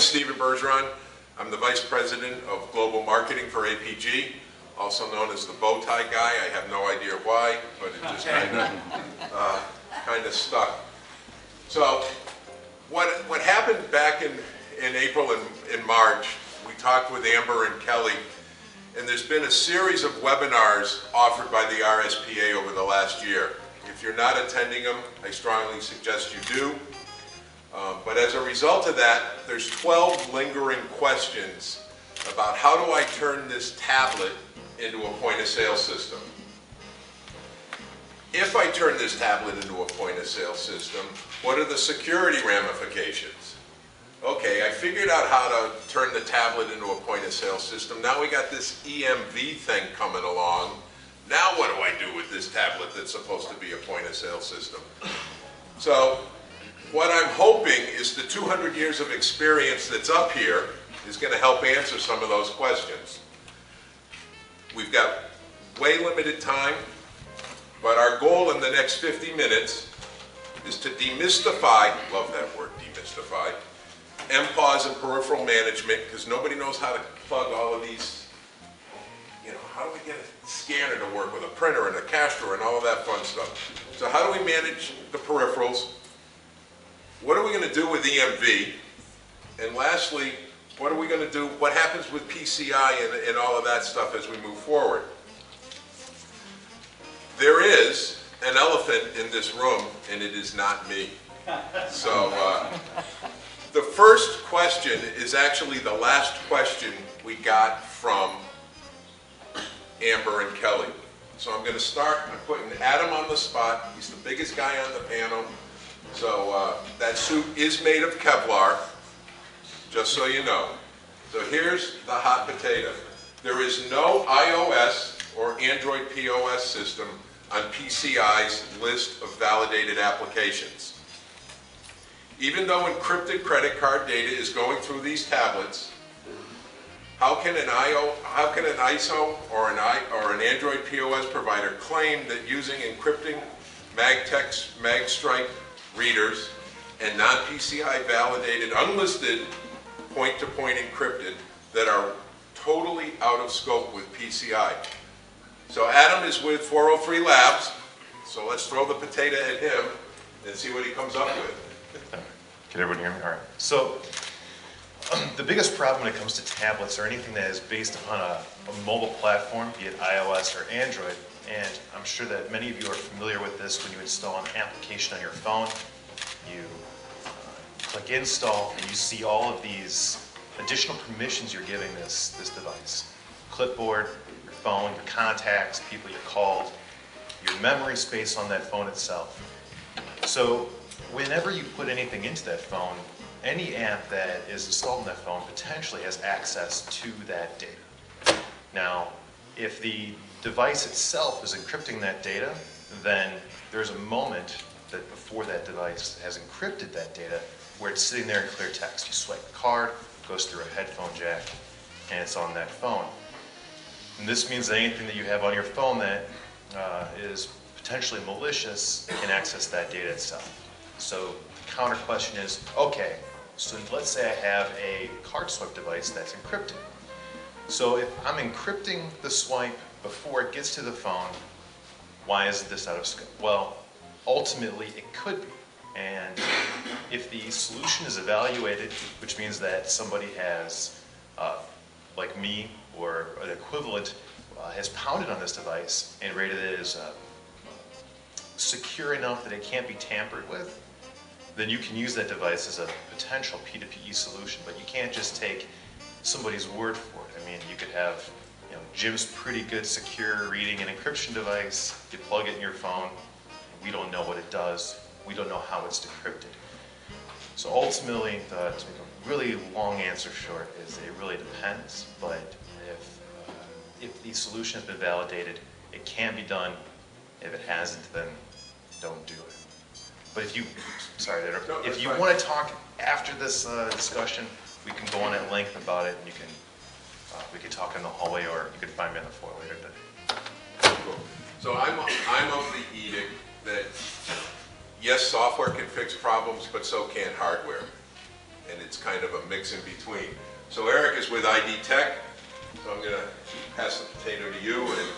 Stephen Bergeron. I'm the Vice President of Global Marketing for APG, also known as the bow tie guy. I have no idea why, but it just kind of, uh, kind of stuck. So what, what happened back in, in April and in March, we talked with Amber and Kelly, and there's been a series of webinars offered by the RSPA over the last year. If you're not attending them, I strongly suggest you do. Um, But as a result of that, there's 12 lingering questions about how do I turn this tablet into a point-of-sale system? If I turn this tablet into a point-of-sale system, what are the security ramifications? Okay, I figured out how to turn the tablet into a point-of-sale system. Now we got this EMV thing coming along. Now what do I do with this tablet that's supposed to be a point-of-sale system? So what I'm hoping is the 200 years of experience that's up here is going to help answer some of those questions. We've got way limited time, but our goal in the next 50 minutes is to demystify, love that word, demystify, mPOS and peripheral management, because nobody knows how to plug all of these, you know, how do we get a scanner to work with a printer and a cash drawer and all of that fun stuff? So how do we manage the peripherals? What are we going to do with EMV? And lastly, what are we going to do, what happens with PCI and, and all of that stuff as we move forward? There is an elephant in this room, and it is not me. So, uh, the first question is actually the last question we got from Amber and Kelly. So I'm going to start, I'm putting Adam on the spot. He's the biggest guy on the panel. So uh, that suit is made of Kevlar, just so you know. So here's the hot potato. There is no iOS or Android POS system on PCI's list of validated applications. Even though encrypted credit card data is going through these tablets, how can an IO, how can an ISO or an I, or an Android POS provider claim that using encrypting MagTek, Magstripe readers and non-PCI validated, unlisted, point-to-point encrypted that are totally out of scope with PCI? So Adam is with 403 Labs, so let's throw the potato at him and see what he comes up with. Can everyone hear me? All right. So the biggest problem when it comes to tablets or anything that is based upon a, a mobile platform, be it iOS or Android, and I'm sure that many of you are familiar with this when you install an application on your phone, you uh, click install and you see all of these additional permissions you're giving this, this device. Clipboard, your phone, your contacts, people you called, your memory space on that phone itself. So whenever you put anything into that phone, any app that is installed on that phone potentially has access to that data. Now, if the device itself is encrypting that data, then there's a moment that before that device has encrypted that data where it's sitting there in clear text. You swipe the card, goes through a headphone jack, and it's on that phone. And this means that anything that you have on your phone that uh, is potentially malicious can access that data itself. So the counter question is, okay, so let's say I have a card swipe device that's encrypted. So if I'm encrypting the swipe before it gets to the phone, why is this out of scope? Well, ultimately it could be. And if the solution is evaluated, which means that somebody has, uh, like me or an equivalent, uh, has pounded on this device and rated it as uh, secure enough that it can't be tampered with, then you can use that device as a potential P2PE solution. But you can't just take somebody's word for it. I mean, you could have, you know, Jim's pretty good secure reading and encryption device. You plug it in your phone. We don't know what it does. We don't know how it's decrypted. So ultimately, the, to make a really long answer short, is it really depends. But if uh, if the solution has been validated, it can be done. If it hasn't, then don't do it. But if you, sorry, to interrupt. No, that's if you fine. want to talk after this uh, discussion, we can go on at length about it, and you can, uh, we could talk in the hallway, or you could find me in the foyer later today. Cool. So I'm, I'm of the edict that, yes, software can fix problems, but so can hardware. And it's kind of a mix in between. So Eric is with ID Tech, so I'm gonna pass the potato to you and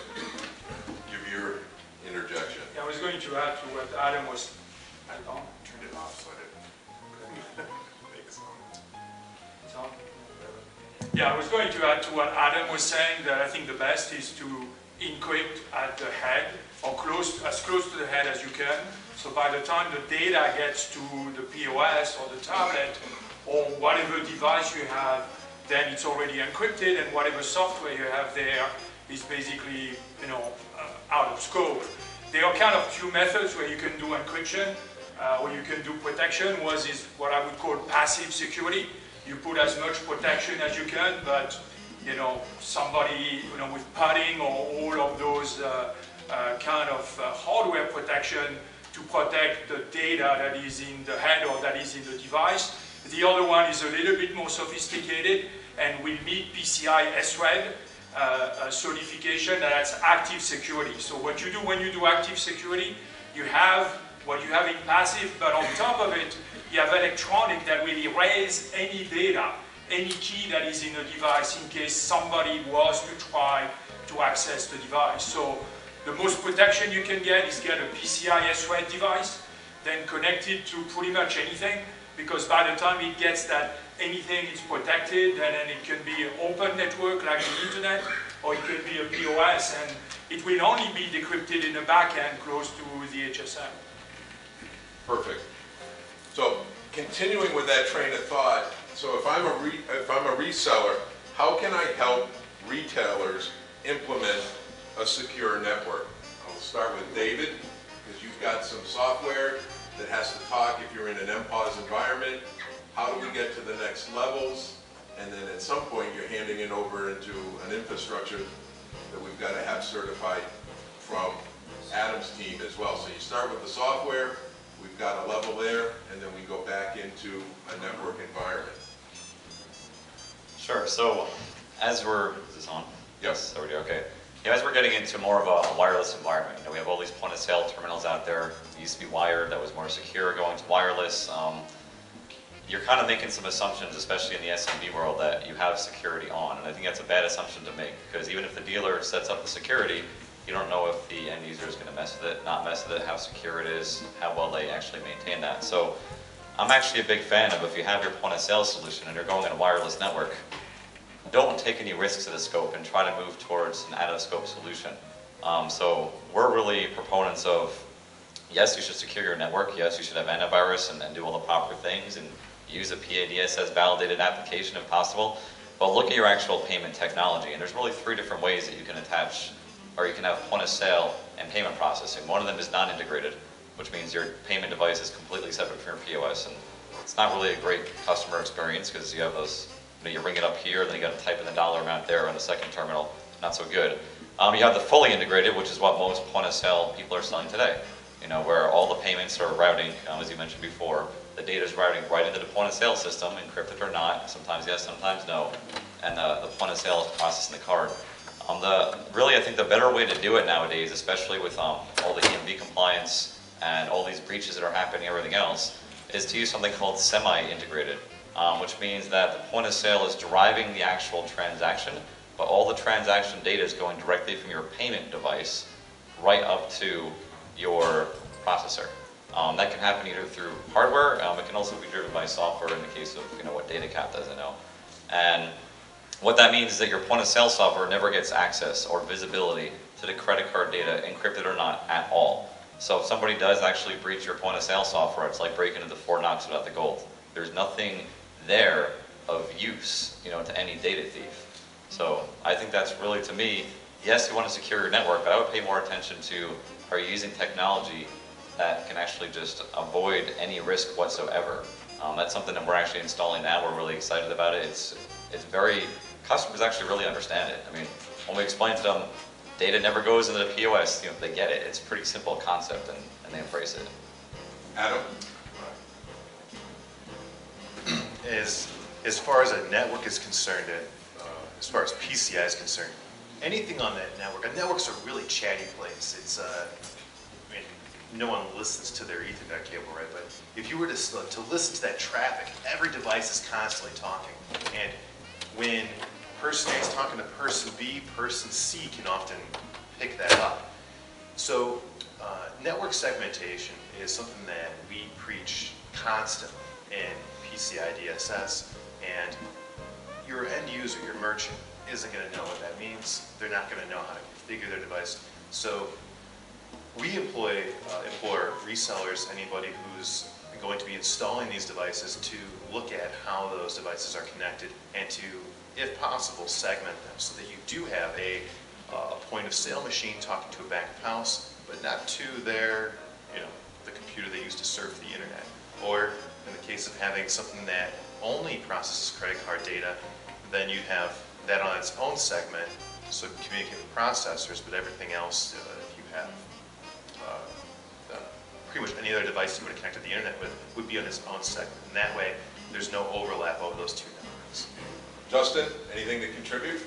give your interjection. Yeah, I was going to add to what Adam was, I don't, turn it off so I didn't. It's on? Yeah, I was going to add to what Adam was saying, that I think the best is to encrypt at the head, or close, as close to the head as you can. So by the time the data gets to the POS or the tablet, or whatever device you have, then it's already encrypted, and whatever software you have there is basically, you know, uh, out of scope. There are kind of two methods where you can do encryption, uh, or you can do protection. One is what I would call passive security. You put as much protection as you can, but you know somebody you know with padding or all of those uh, uh, kind of uh, hardware protection to protect the data that is in the head or that is in the device. The other one is a little bit more sophisticated and will meet PCI SRED uh, uh, certification that that's active security. So what you do when you do active security, you have what you have in passive, but on top of it, you have electronic that will erase any data, any key that is in the device in case somebody was to try to access the device. So the most protection you can get is get a PCI SRED device, then connect it to pretty much anything, because by the time it gets that anything is protected, and then it can be an open network like the internet, or it can be a POS, and it will only be decrypted in the back end close to the HSM. Perfect. So continuing with that train of thought, so if I'm a if I'm a reseller, how can I help retailers implement a secure network? I'll start with David, because you've got some software that has to talk if you're in an MPOS environment. How do we get to the next levels? And then at some point, you're handing it over into an infrastructure that we've got to have certified from Adam's team as well. So you start with the software, we've got a level there, and then we go back into a network environment. Sure, so as we're, is this on? Yes. Already, okay. Yeah, as we're getting into more of a wireless environment, you know, we have all these point of sale terminals out there. It used to be wired, that was more secure, going to wireless. Um, you're kind of making some assumptions, especially in the SMB world, that you have security on. And I think that's a bad assumption to make, because even if the dealer sets up the security, you don't know if the end user is going to mess with it, not mess with it, how secure it is, how well they actually maintain that. So I'm actually a big fan of if you have your point of sale solution and you're going in a wireless network, don't take any risks of the scope and try to move towards an out-of-scope solution. Um, so we're really proponents of, yes, you should secure your network, yes, you should have antivirus and, and do all the proper things and use a PADSS validated application if possible, but look at your actual payment technology. And there's really three different ways that you can attach, or you can have point of sale and payment processing. One of them is non-integrated, which means your payment device is completely separate from your POS. And it's not really a great customer experience because you have those, you know, you ring it up here, then you got to type in the dollar amount there on the second terminal. Not so good. Um, you have the fully integrated, which is what most point of sale people are selling today. You know, where all the payments are routing, um, as you mentioned before, the data is routing right into the point of sale system, encrypted or not. Sometimes yes, sometimes no. And the point of sale is processing the card. Um, the, really, I think the better way to do it nowadays, especially with um, all the EMV compliance and all these breaches that are happening, everything else, is to use something called semi-integrated, um, which means that the point of sale is driving the actual transaction, but all the transaction data is going directly from your payment device right up to your processor. Um, that can happen either through hardware, um, it can also be driven by software in the case of you know what DataCap doesn't know. And what that means is that your point of sale software never gets access or visibility to the credit card data, encrypted or not, at all. So if somebody does actually breach your point of sale software, it's like breaking into Fort Knox without the gold. There's nothing there of use, you know, to any data thief. So I think that's really, to me, yes, you want to secure your network, but I would pay more attention to, are you using technology that can actually just avoid any risk whatsoever? Um, that's something that we're actually installing now. We're really excited about it. It's, it's very, customers actually really understand it. I mean, when we explain to them, data never goes into the POS, you know, they get it. It's a pretty simple concept and, and they embrace it. Adam? is as far as a network is concerned, uh, as far as PCI is concerned, anything on that network, a network's a really chatty place. It's, uh, I mean, no one listens to their Ethernet cable, right? But if you were to, to listen to that traffic, every device is constantly talking. And when person A is talking to person B, person C can often pick that up. So, uh, network segmentation is something that we preach constantly in PCI DSS, and your end user, your merchant, isn't going to know what that means. They're not going to know how to configure their device. So, we employ, uh, resellers, anybody who's going to be installing these devices to look at how those devices are connected and to, if possible, segment them so that you do have a, uh, a point of sale machine talking to a back of house, but not to their, you know, the computer they use to surf the internet. Or in the case of having something that only processes credit card data, then you have that on its own segment, so communicate with processors, but everything else, uh, you have pretty much any other device you would have connected the internet with would be on its own segment. And that way, there's no overlap of those two networks. Justin, anything to contribute?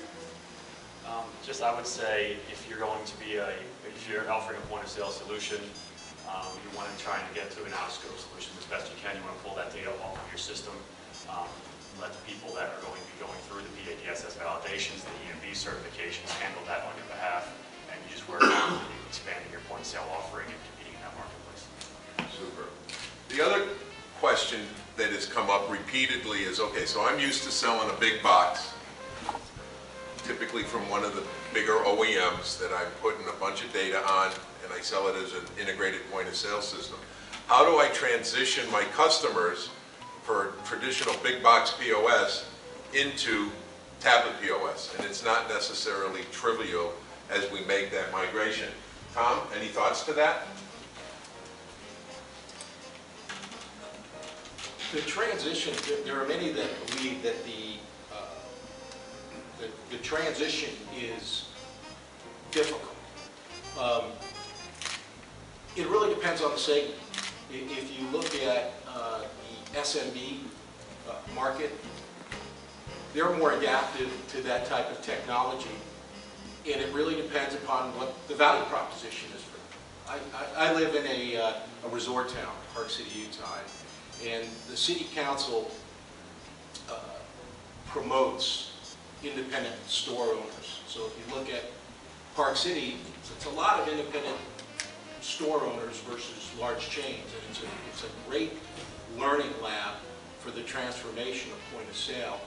Um, Just, I would say, if you're going to be a, if you're offering a point-of-sale solution, um, you want to try and get to an out-of-scope solution as best you can. You want to pull that data off of your system. Um, Let the people that are going to be going through the PADSS validations, the EMV certifications, handle that on your behalf. And you just work on expanding your point-of-sale offering and Super. The other question that has come up repeatedly is, okay, so I'm used to selling a big box, typically from one of the bigger OEMs that I'm putting a bunch of data on, and I sell it as an integrated point of sale system. How do I transition my customers for traditional big box POS into tablet POS? And it's not necessarily trivial as we make that migration. Tom, any thoughts to that? The transition, there- are many that believe that the, uh, the the transition is difficult. Um, It really depends on the segment. If you look at uh, the SMB uh, market, they're more adaptive to that type of technology, and it really depends upon what the value proposition is for them. I, I, I live in a, uh, a resort town, Park City, Utah, and the city council uh, promotes independent store owners. So if you look at Park City, it's a lot of independent store owners versus large chains, and it's a, it's a great learning lab for the transformation of point of sale.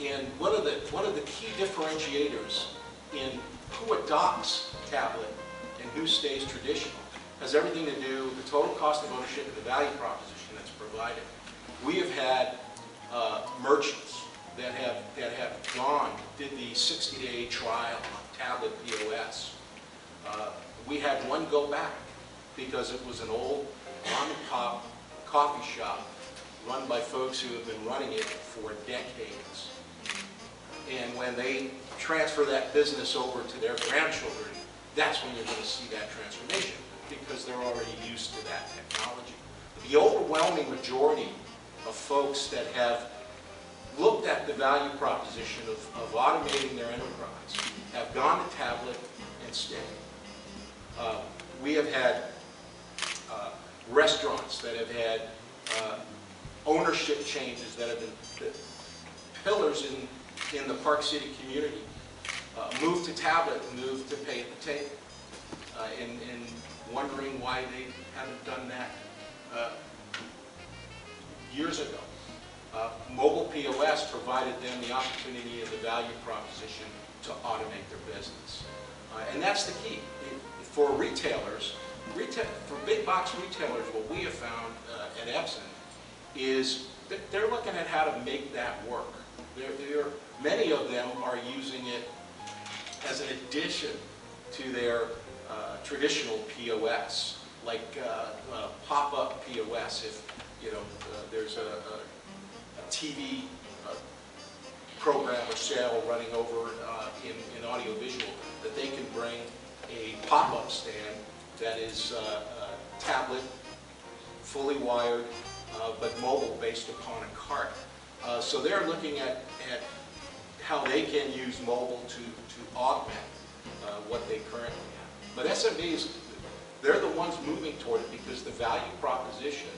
And one of the, one of the key differentiators in who adopts tablet and who stays traditional has everything to do with the total cost of ownership and the value proposition that's provided. We have had uh, merchants that have, that have gone, did the 60-day trial on tablet POS. Uh, We had one go back because it was an old mom and pop coffee shop run by folks who have been running it for decades. And when they transfer that business over to their grandchildren, that's when you're going to see that transformation, because they're already used to that technology. The overwhelming majority of folks that have looked at the value proposition of, of automating their enterprise have gone to tablet and stayed. Uh, We have had uh, restaurants that have had uh, ownership changes that have been pillars in, in the Park City community, uh, move to tablet, and move to pay at the table, uh, and, and wondering why they haven't done that uh, years ago. Uh, Mobile POS provided them the opportunity and the value proposition to automate their business. Uh, And that's the key. It- For retailers, retail, for big box retailers, what we have found uh, at Epson is that they're looking at how to make that work. They're, they're, many of them are using it as an addition to their uh, traditional POS, like uh, uh, pop-up POS. If, you know, uh, there's a, a- a TV program or sale running over in, in audiovisual, that they can bring a pop-up stand that is tablet, fully wired, but mobile based upon a cart. So they're looking at, at how they can use mobile to, to augment uh, what they currently. But SMBs, they're the ones moving toward it because the value proposition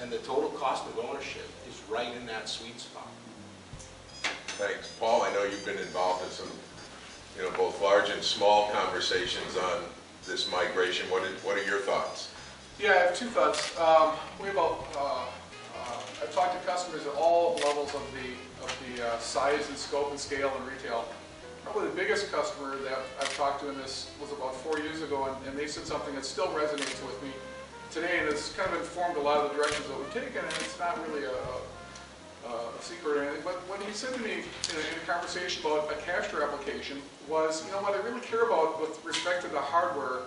and the total cost of ownership is right in that sweet spot. Thanks. Paul, I know you've been involved in some, you know, both large and small conversations on this migration. What are, what are your thoughts? Yeah, I have two thoughts. Um, we have, a, uh, uh, I've talked to customers at all levels of the, of the uh, size and scope and scale in retail. Probably the biggest customer that I've talked to in this was about four years ago, and, and they said something that still resonates with me today, and it's kind of informed a lot of the directions that we've taken, and it's not really a, a secret or anything, but what he said to me in a, in a conversation about a Capture application was, you know, what I really care about with respect to the hardware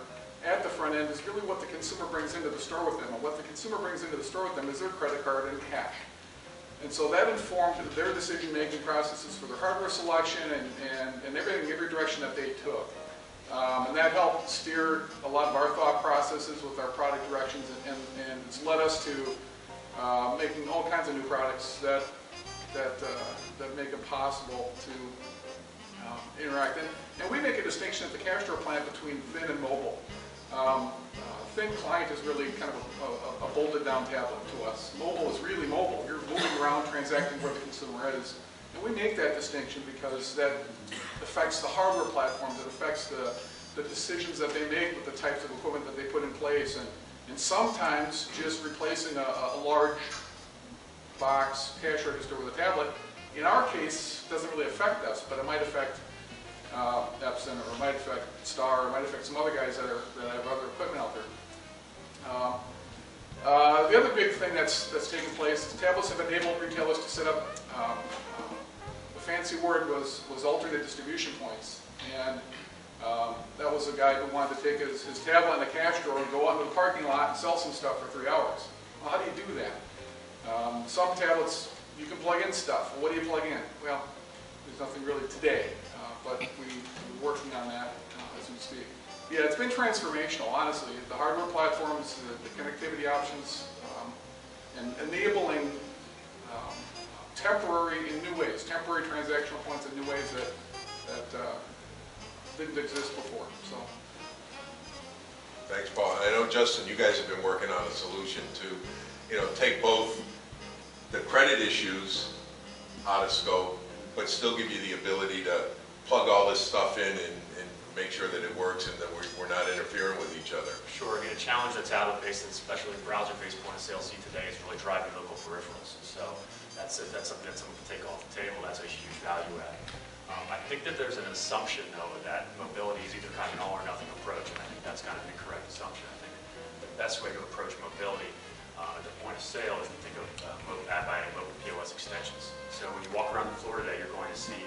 at the front end is really what the consumer brings into the store with them. And what the consumer brings into the store with them is their credit card and cash. And so that informed their decision-making processes for their hardware selection and, and, and everything, every direction that they took. Um, and that helped steer a lot of our thought processes with our product directions, and, and, and it's led us to uh, making all kinds of new products that that uh, that make it possible to um, interact. And, and we make a distinction at the Castro plant between thin and mobile. Um, uh, thin client is really kind of a, a, a bolted down tablet to us. Mobile is really mobile. You're moving around, transacting where the consumer is. And we make that distinction because that affects the hardware platforms, it affects the, the decisions that they make with the types of equipment that they put in place. And, and sometimes just replacing a, a large box cash register with a tablet, in our case, doesn't really affect us, but it might affect uh, Epson, or it might affect Star, or it might affect some other guys that, are, that have other equipment out there. Um, uh, the other big thing that's, that's taken place is tablets have enabled retailers to set up, um, the fancy word was, was alternate distribution points. And um, that was a guy who wanted to take his, his tablet and a cash drawer and go out into the parking lot and sell some stuff for three hours. Well, how do you do that? Um, some tablets, you can plug in stuff. Well, what do you plug in? Well, there's nothing really today, uh, but we, we're working on that uh, as we speak. Yeah, it's been transformational, honestly. The hardware platforms, the, the connectivity options, um, and enabling um, temporary, in new ways, temporary transactional points in new ways that, that uh, didn't exist before. So, Thanks, Paul. And I know, Justin, you guys have been working on a solution to, you know, take both the credit issues out of scope, but still give you the ability to plug all this stuff in and, and make sure that it works and that we're, we're not interfering with each other. Sure, I mean, a challenge that's tablet-based and especially browser-based point of sale see today is really driving local peripherals. So that's, that's something that someone can take off the table, that's a huge value add. Um, I think that there's an assumption though that mobility is either kind of an all or nothing approach, and I think that's kind of an incorrect assumption. I think the best way to approach mobility uh, at the point of sale is to think of uh, mo- add by mobile POS extensions. So when you walk around the floor today, you're going to see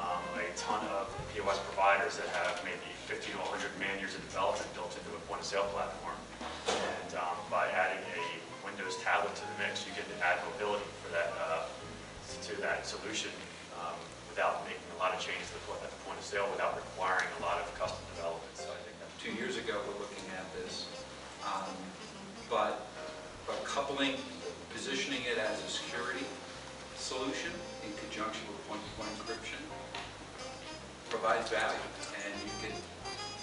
um, a ton of POS providers that have maybe 50 to 100 man years of development built into a point of sale platform. And um, by adding a Windows tablet to the mix, you get to add mobility for that, uh, to that solution um, without making a lot of changes to the point of sale, without requiring a lot of custom development. So I think two years ago, we're looking at this, um, but, but coupling, positioning it as a security solution in conjunction with point-to-point encryption provides value, and you could,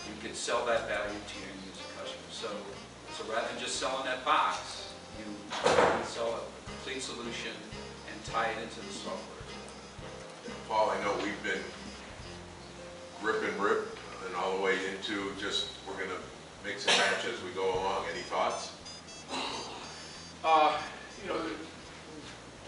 you could sell that value to your end user customers. So, so rather than just selling that box, you can sell a complete solution and tie it into the software. Paul, I know we've been rip and rip and all the way into just, we're gonna mix and match as we go along. Any thoughts? uh, you know,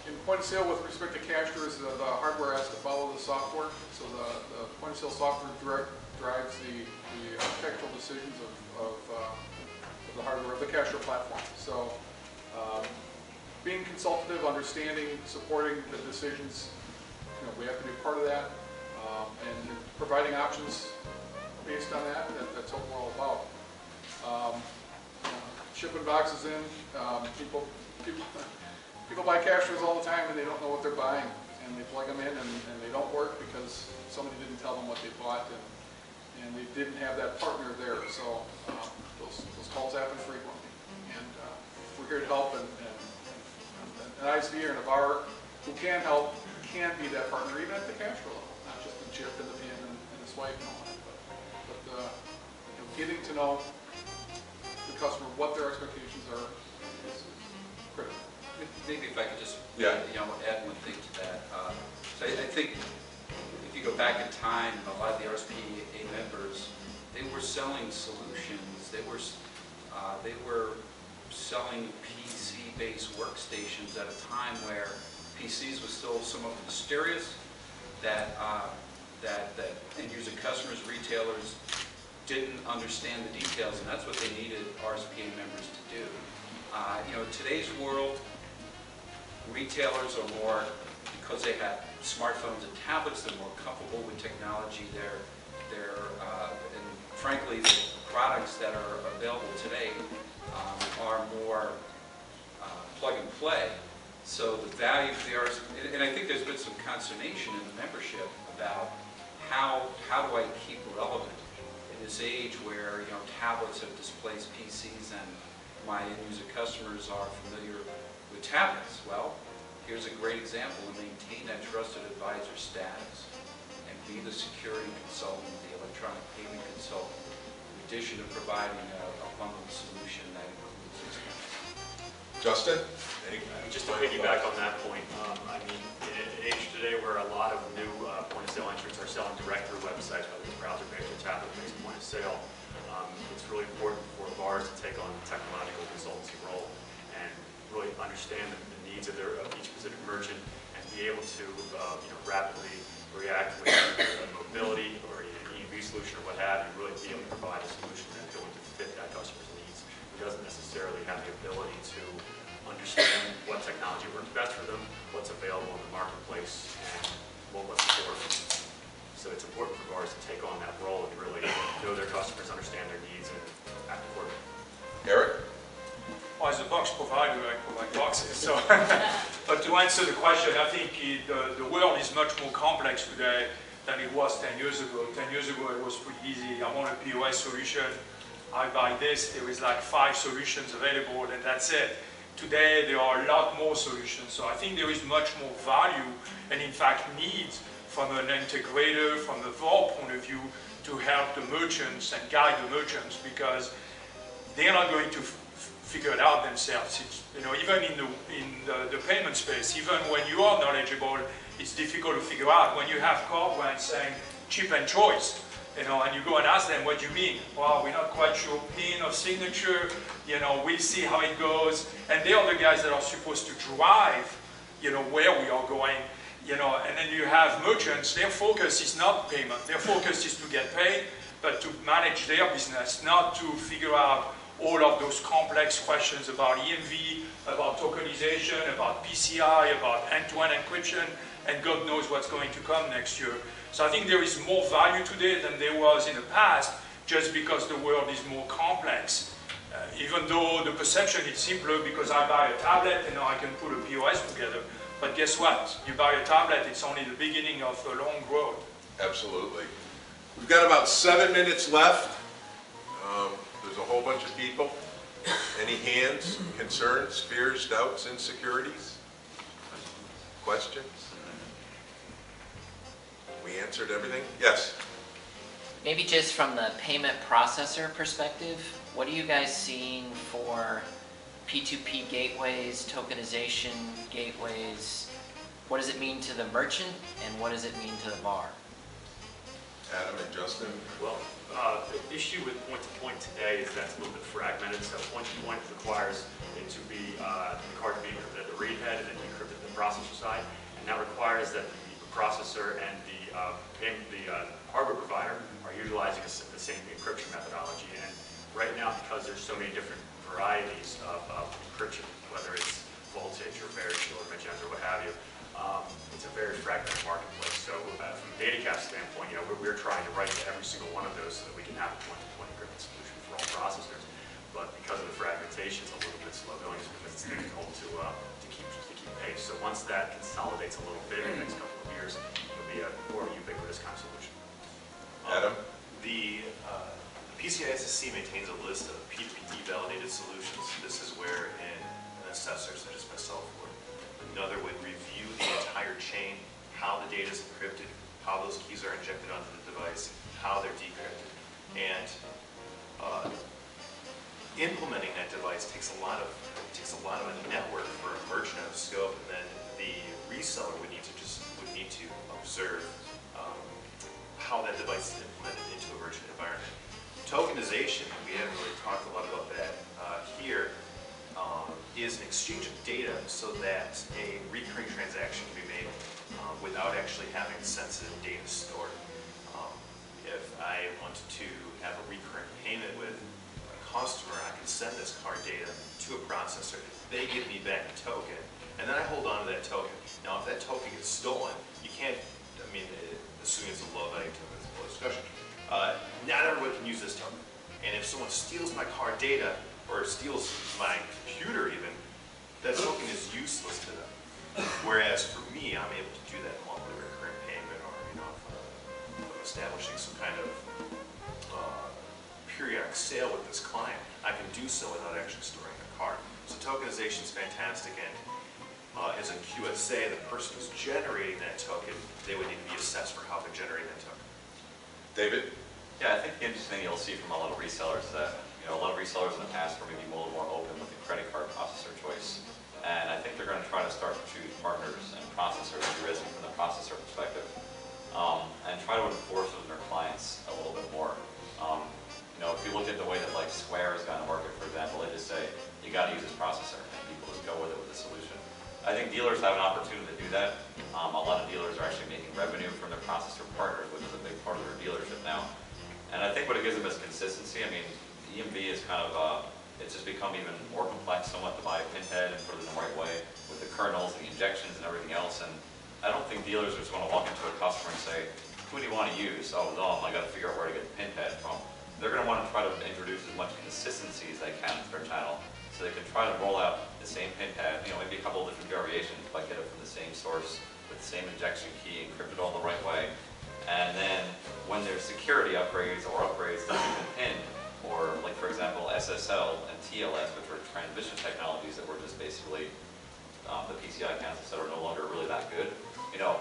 in point of sale with respect to cash drawers, the, the hardware has to follow the software. So the, the point of sale software direct, drives the, the architectural decisions of, of, uh, of the hardware, of the cash drawer platform. So, um, being consultative, understanding, supporting the decisions, you know, we have to be part of that. Um, and providing options based on that, that, that's what we're all about. Um, shipping boxes in, um, people, people, people buy cash all the time and they don't know what they're buying. And they plug them in and, and they don't work because somebody didn't tell them what they bought and, and they didn't have that partner there. So, um, those, those calls happen frequently. And, uh, we're here to help and, and, and ISV or Navarre, who can help, can be that partner even at the cash flow level, not just the chip and the pin and and the swipe and all that, but, but, uh, you know, getting to know the customer, what their expectations are. Maybe if I could just, Yeah. you know, add one thing to that. Uh, So I I think if you go back in time, a lot of the RSPA members, they were selling solutions, they were, uh, they were selling PC-based workstations at a time where PCs was still somewhat mysterious, that, uh, that, that end-user customers, retailers didn't understand the details, and that's what they needed RSPA members to do. Uh, You know, today's world, retailers are more, because they have smartphones and tablets, they're more comfortable with technology, they're, they're, uh, and frankly, the products that are available today um, are more uh, plug and play. So the value for the RS, and- and I think there's been some consternation in the membership about how, how do I keep relevant in this age where, you know, tablets have displaced PCs and my end user customers are familiar with tablets. Well, here's a great example to maintain that trusted advisor status and be the security consultant, the electronic payment consultant, in addition to providing a a bundled solution that includes these. Justin? any Just to piggyback on that point, um, I mean, in an age today where a lot of new uh, point-of-sale entrants are selling direct through websites, whether it's browser-based or tablet-based point-of-sale, um, it's really important for VARs to take on the technological consultancy role and really understand the needs of their, of each specific merchant and be able to, uh, you know, rapidly react with mobility or an EV solution or what have you, really be able to provide a solution that's going to fit that customer's needs. Who doesn't necessarily have the ability to understand what technology works best for them, what's available in the marketplace, and what what's important. So it's important for VARs to take on that role and really know their customers, understand their needs, and act accordingly. Eric? Oh, well, as a box provider, I provide boxes, so. But to answer the question, I think it- the, the world is much more complex today than it was 10 years ago. 10 years ago, it was pretty easy. I want a POS solution, I buy this, there is like five solutions available, and that's it. Today, there are a lot more solutions, so I think there is much more value, and in fact, needs from an integrator, from a VAR point of view, to help the merchants and guide the merchants, because they're not going to figure it out themselves. It's, you know, even in the in the, the payment space, even when you are knowledgeable, it's difficult to figure out. When you have car brands saying chip and choice, you know, and you go and ask them, what do you mean? Well, we're not quite sure pin or signature. You know, we'll see how it goes. And they are the guys that are supposed to drive, you know, where we are going. You know, and then you have merchants. Their focus is not payment. Their focus is to get paid but to manage their business, not to figure out all of those complex questions about EMV, about tokenization, about PCI, about end-to-end encryption, and God knows what's going to come next year. So I think there is more value today than there was in the past, just because the world is more complex. Uh, even though the perception is simpler because I buy a tablet and now I can put a POS together. But guess what? You buy a tablet, it's only the beginning of a long road. Absolutely. We've got about seven minutes left. There's a whole bunch of people. Any hands, concerns, fears, doubts, insecurities? Questions? We answered everything? Yes? Maybe just from the payment processor perspective, what are you guys seeing for P2P gateways, tokenization gateways? What does it mean to the merchant and what does it mean to the VAR? Adam and Justin? Well, uh, the issue with point-to-point today is that it's a little bit fragmented, so point-to-point requires it to be, uh, the card to be encrypted at the read head and then encrypted at the processor side, and that requires that the processor and the, uh, uh, hardware provider are utilizing the same encryption methodology, and right now, because there's so many different varieties of of encryption, whether it's voltage or variable or Magensa or what have you, um, it's a very fragmented marketplace. So uh, from a Datacap standpoint, you know, we're, we're trying to write to every single one So once that consolidates a little bit in the next couple of years, it'll be a more ubiquitous kind of solution. Adam? The uh, the PCI SSC maintains a list of P2P validated solutions. This is where an assessor such as myself or another would review the entire chain, how the data is encrypted, how those keys are injected onto the device, how they're decrypted. And uh, implementing that device takes a lot of, takes a lot of a network for a merchant of scope, and then the reseller would need to just, would need to observe um, how that device is implemented into a merchant environment. Tokenization, we haven't really talked a lot about that uh, here, um, is an exchange of data so that a recurring transaction can be made um, without actually having sensitive data stored. Um, If I wanted to have a recurring payment with customer, I can send this card data to a processor, they give me back a token, and then I hold on to that token. Now, if that token gets stolen, you can't, I mean, assuming it's a low value token, it's a full discussion, uh, not everyone can use this token. And if someone steals my card data, or steals my computer even, that token is useless to them. Whereas for me, I'm able to do that monthly recurring payment, or, you know, if uh, I'm establishing some kind of uh, periodic sale with this client, I can do so without actually storing the card. So tokenization is fantastic, and uh, as a QSA, the person who's generating that token, they would need to be assessed for how they're generating that token. David? Yeah, I think the interesting thing you'll see from a lot of resellers is that, you know, a lot of resellers in the past were maybe a little more open with the credit card processor choice. And I think they're gonna try to start to choose partners and processors who are from the processor perspective. Um, and try to enforce it on their clients a little bit more. You know, if you look at the way that like Square has gone to market, for example, they just say, you gotta use this processor, and people just go with it with a solution. I think dealers have an opportunity to do that. Um, a lot of dealers are actually making revenue from their processor partners, which is a big part of their dealership now. And I think what it gives them is consistency. I mean, EMV is kind of, uh, it's just become even more complex somewhat to buy a pinhead and put it in the right way with the kernels and the injections and everything else. And I don't think dealers are just want to walk into a customer and say, who do you want to use? Oh, Dom, I got to figure out where to get the pinhead from. They're going to want to try to introduce as much consistency as they can to their channel so they can try to roll out the same pin pad, you know, maybe a couple of different variations, but get it from the same source with the same injection key, encrypted all the right way. And then when there's security upgrades or upgrades to the PIN, or like for example SSL and TLS, which were transmission technologies that were just basically um, the PCI council said are no longer really that good. You know,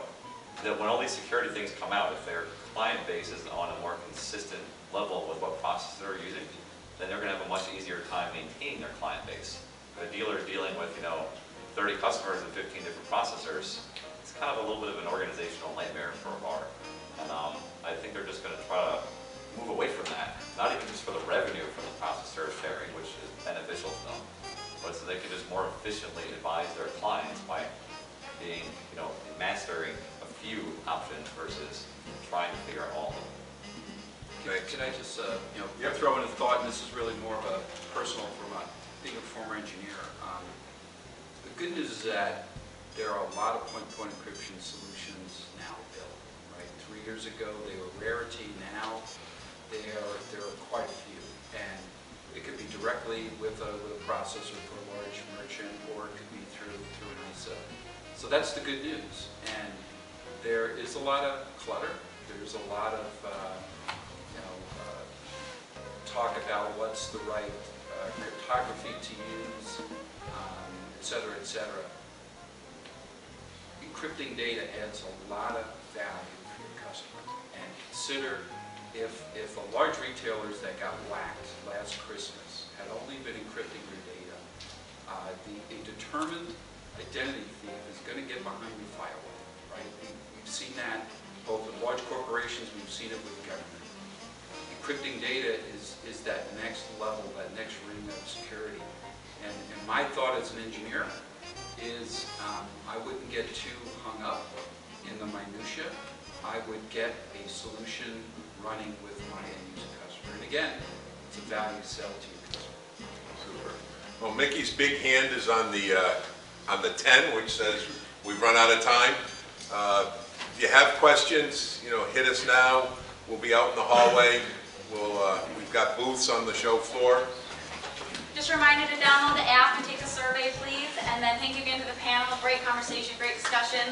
that when all these security things come out, if their client base is on a more consistent level with what processor they're using, then they're going to have a much easier time maintaining their client base. If a dealer is dealing with, you know, 30 customers and 15 different processors, it's kind of a little bit of an organizational nightmare for a VAR. And um, I think they're just going to try to move away from that, not even just for the revenue from the processor sharing, which is beneficial to them, but so they can just more efficiently advise their clients by being, you know, mastering a few options versus trying to figure out all of them. I- Can I just, uh, you know, throw in a thought, and this is really more of a personal from a, being a former engineer. Um, The good news is that there are a lot of point-to-point encryption solutions now built, right? Three years ago, they were rarity, now there, there are quite a few. And it could be directly with a, with a processor for a large merchant, or it could be through, through an ISO. So that's the good news. And there is a lot of clutter, there's a lot of, uh, talk about what's the right uh, cryptography to use, um, et cetera, et cetera. Encrypting data adds a lot of value for your customer. And consider if, if the large retailers that got whacked last Christmas had only been encrypting your data, uh, the, a determined identity thief is going to get behind your firewall, right? We- We've seen that both with large corporations, we've seen it with government. Encrypting data is, is that next level, that next ring of security. And, and my thought as an engineer is um, I wouldn't get too hung up in the minutia. I would get a solution running with my end user customer. And again, it's a value sell to your customer. Super. Well, Mickey's big hand is on the, uh, on the 10, which says we've run out of time. Uh, If you have questions, you know, hit us now. We'll be out in the hallway. We'll, uh, we've got booths on the show floor. Just a reminder to download the app and take the survey, please. And then thank you again to the panel. Great conversation, great discussion.